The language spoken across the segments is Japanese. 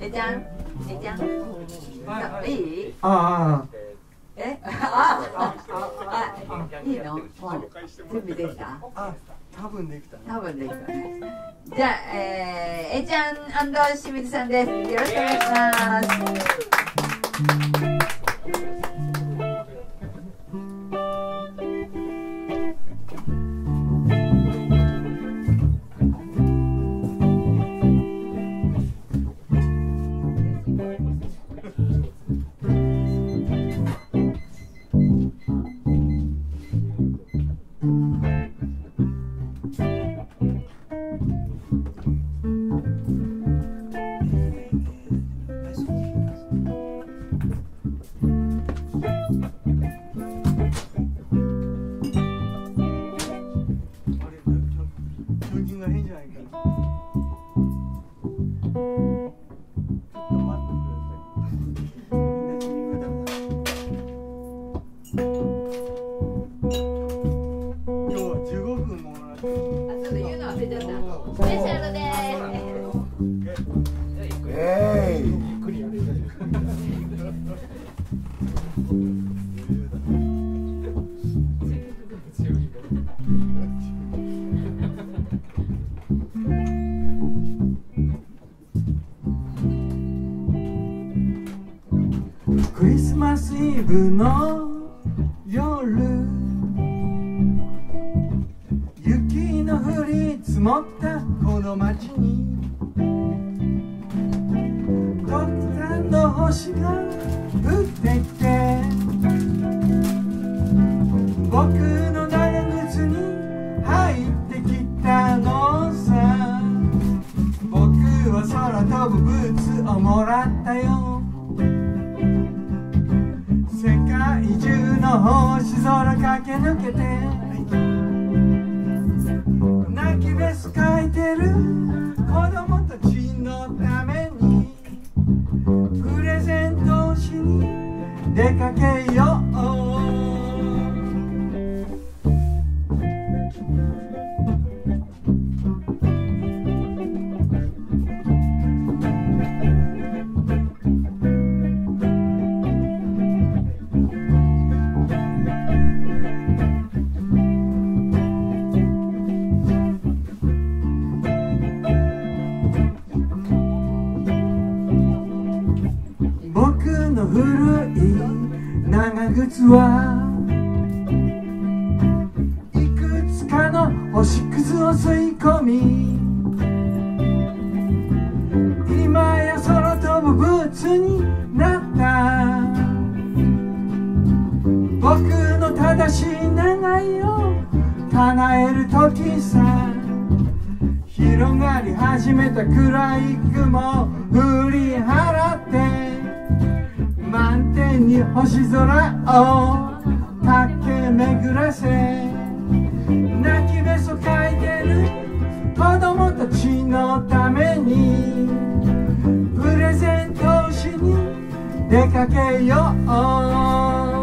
えちゃん？えちゃん？いい。あえ？あああいいの？もう準備できた？ああ多分できた多分できたね。じゃあ、えー、えちゃん清水さんです。よろしくお願いしますの夜雪の降り積もったこの街にたくさんの星が降ってきて僕の長靴に入ってきたのさ。僕は空飛ぶブーツをもらったよ。けて。泣きべすかいてる。子供たちのために。プレゼントしに出かけよう。の古い長靴はいくつかの星屑を吸い込み今や空飛ぶブーツになった。僕の正しい願いを叶える時さ広がり始めた暗い雲振り払う。星空を駆け巡らせ泣きべそかいてる子供たちのためにプレゼントしに出かけよう。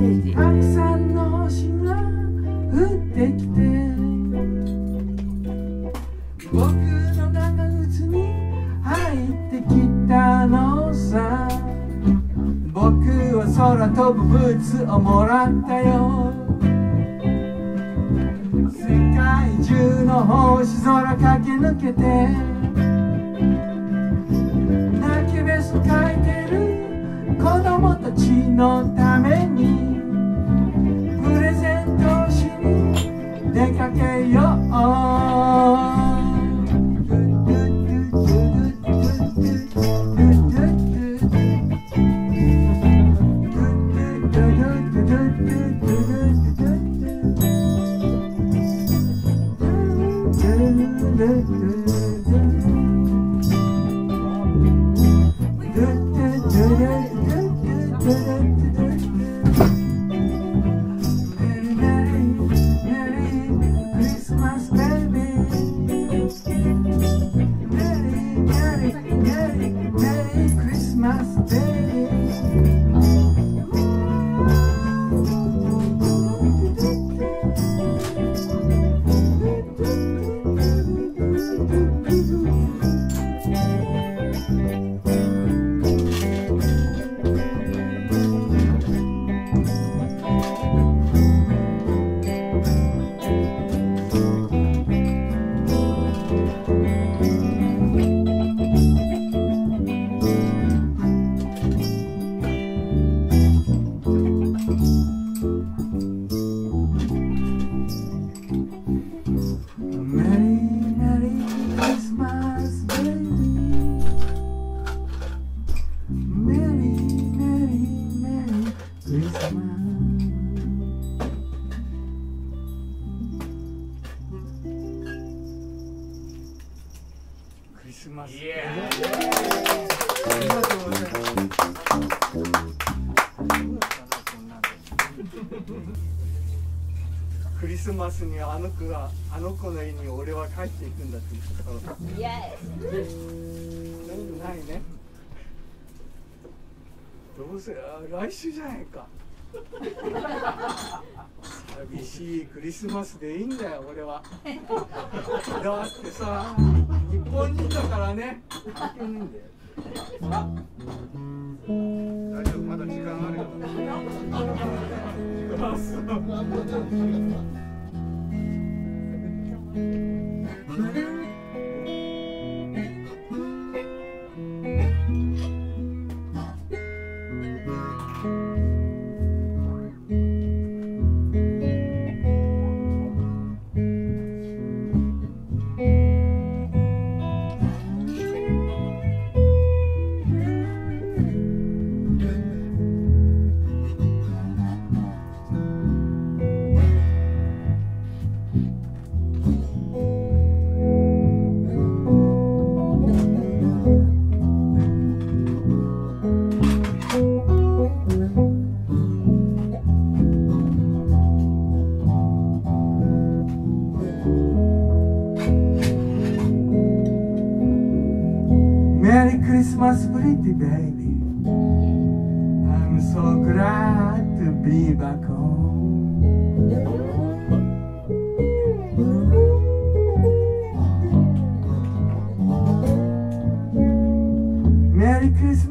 たくさん。の星が降ってきて僕の中長靴に入ってきたのさ僕は空飛ぶブーツをもらったよ世界中の星空駆け抜けて泣きべそ描いてる子供たちのにあの子があの子の家に俺は帰っていくんだって言ってたからイエないねどうせあ来週じゃないか寂しいクリスマスでいいんだよ俺は。だってさ日本人だからね。関係ないんだよ大丈夫まだ時間あるよ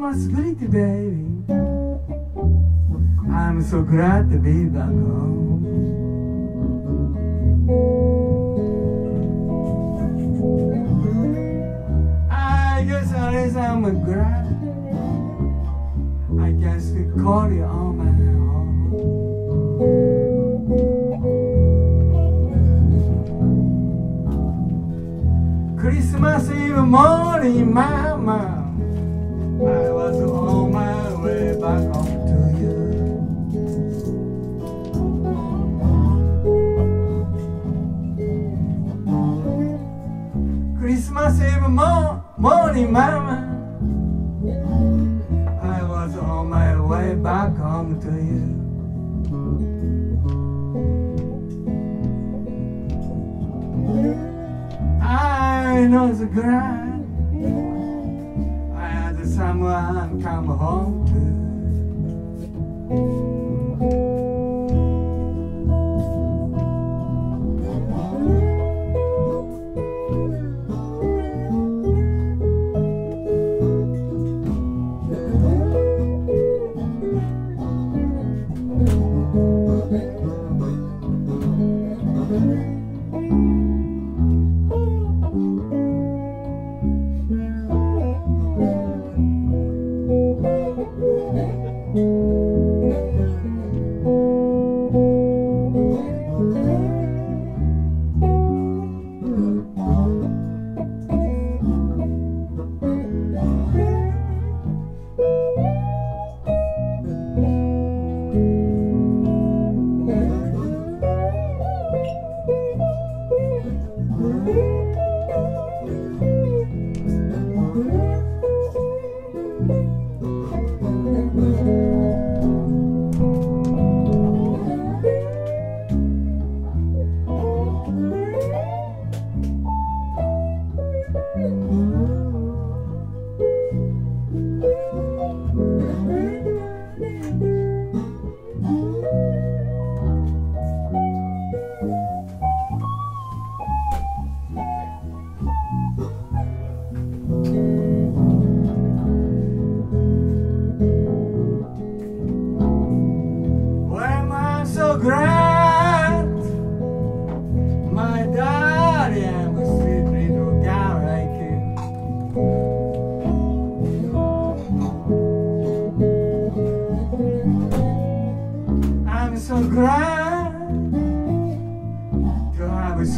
masculinity, baby. I'm so glad to be back home. I guess at least I'm glad. I just call you on my own. Christmas Eve morning, mama. Morning, Mama. I was on my way back home to you. I know the grand. I had someone come home to.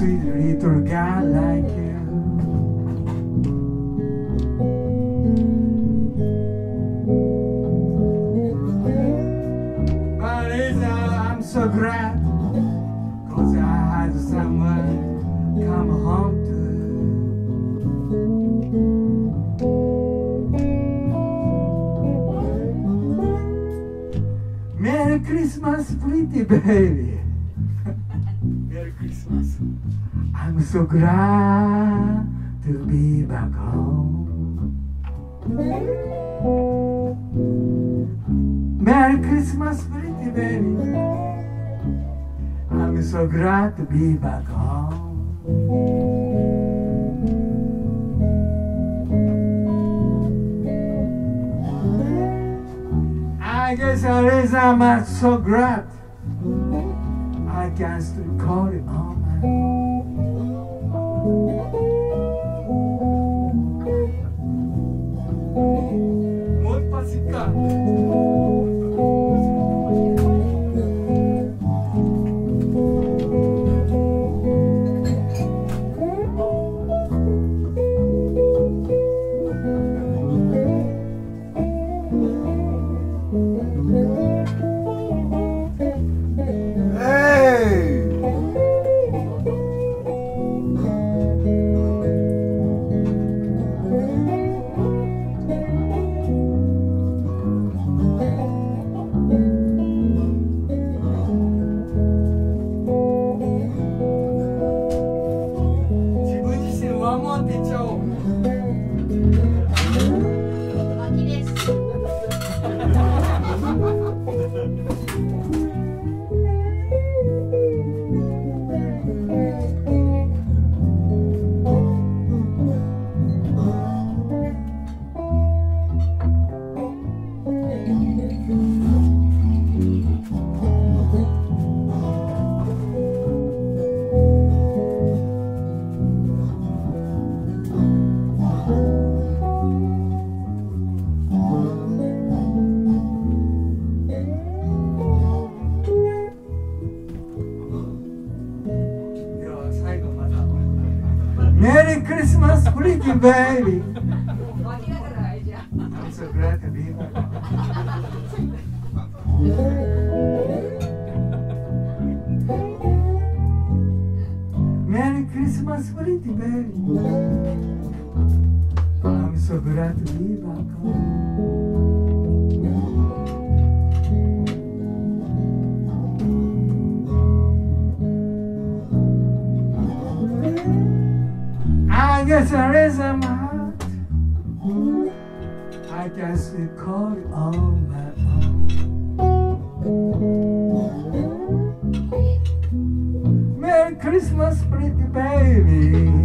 Sweet little girl like you. But Lisa, I'm so glad Cause I had someone come home to Merry Christmas, pretty baby. I'm so glad to be back home. Merry Christmas, pretty baby. I'm so glad to be back home. I guess I is I'm so glad I can still call it home. も up. Merry Christmas, pretty baby. I'm so glad to be back home. I guess is a heart. I guess we call it on my own. Merry Christmas, pretty baby.